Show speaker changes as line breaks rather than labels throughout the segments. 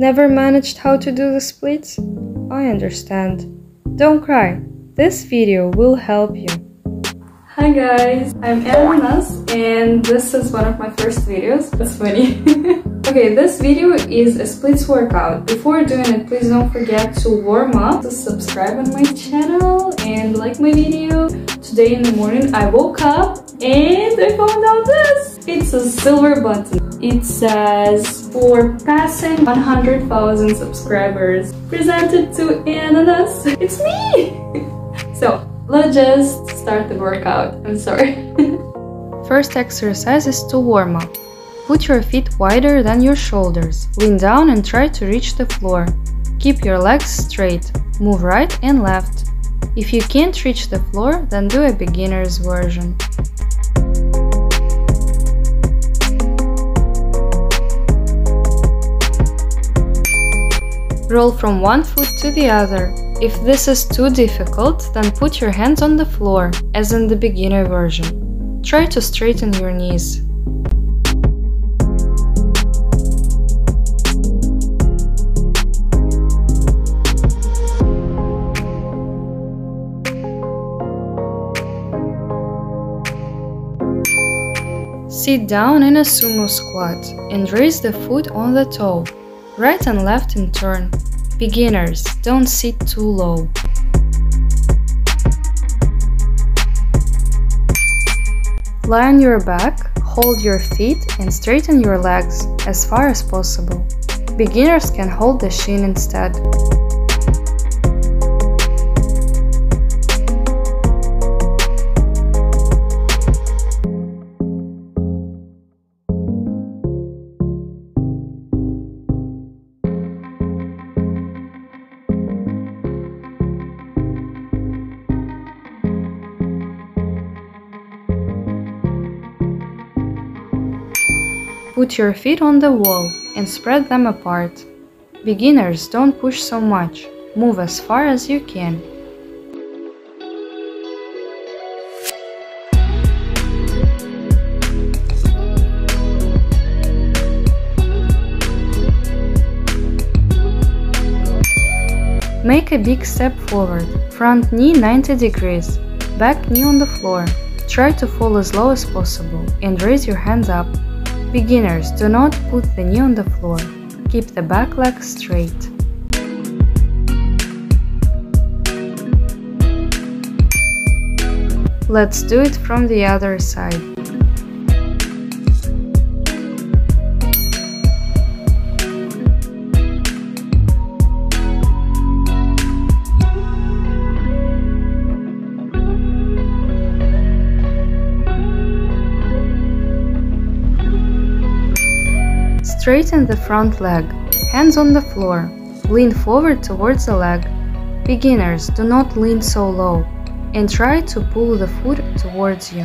Never managed how to do the splits? I understand. Don't cry. This video will help you.
Hi guys, I'm Ananas and this is one of my first videos. That's funny. okay, this video is a splits workout. Before doing it, please don't forget to warm up, to subscribe on my channel and like my video. Today in the morning I woke up and I found out this. It's a silver button. It says for passing 100,000 subscribers presented to Ananas. It's me! so let's just start the workout. I'm sorry.
First exercise is to warm up. Put your feet wider than your shoulders. Lean down and try to reach the floor. Keep your legs straight. Move right and left. If you can't reach the floor, then do a beginner's version. Roll from one foot to the other. If this is too difficult, then put your hands on the floor, as in the beginner version. Try to straighten your knees. Sit down in a sumo squat and raise the foot on the toe. Right and left in turn. Beginners, don't sit too low. Lie on your back, hold your feet and straighten your legs as far as possible. Beginners can hold the shin instead. Put your feet on the wall and spread them apart. Beginners don't push so much, move as far as you can. Make a big step forward, front knee 90 degrees, back knee on the floor. Try to fall as low as possible and raise your hands up. Beginners, do not put the knee on the floor. Keep the back leg straight. Let's do it from the other side. Straighten the front leg, hands on the floor, lean forward towards the leg. Beginners, do not lean so low, and try to pull the foot towards you.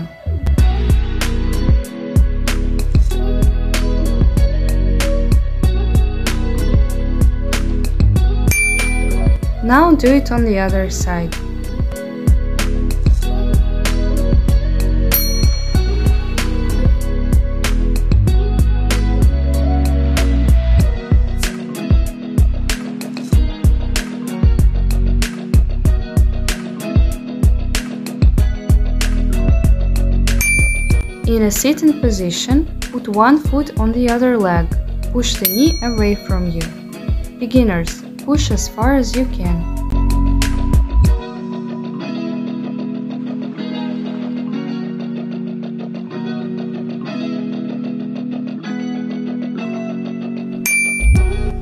Now do it on the other side. In a sitting position, put one foot on the other leg. Push the knee away from you. Beginners, push as far as you can.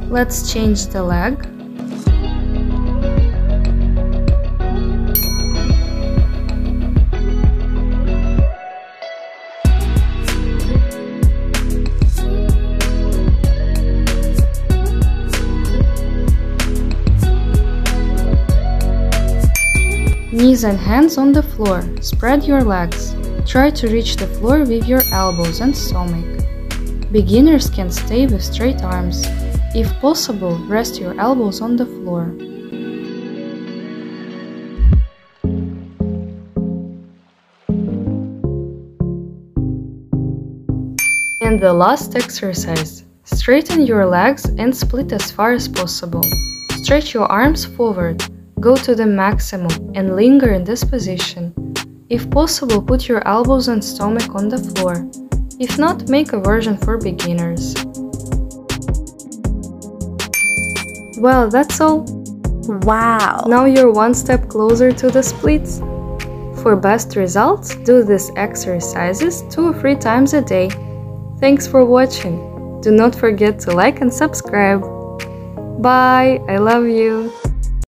Let's change the leg. Knees and hands on the floor. Spread your legs. Try to reach the floor with your elbows and stomach. Beginners can stay with straight arms. If possible, rest your elbows on the floor. And the last exercise. Straighten your legs and split as far as possible. Stretch your arms forward, go to the maximum and linger in this position. If possible, put your elbows and stomach on the floor. If not, make a version for beginners. Well, that's all.
Wow!
Now you're one step closer to the splits. For best results, do these exercises two or three times a day. Thanks for watching. Do not forget to like and subscribe. Bye, I love you.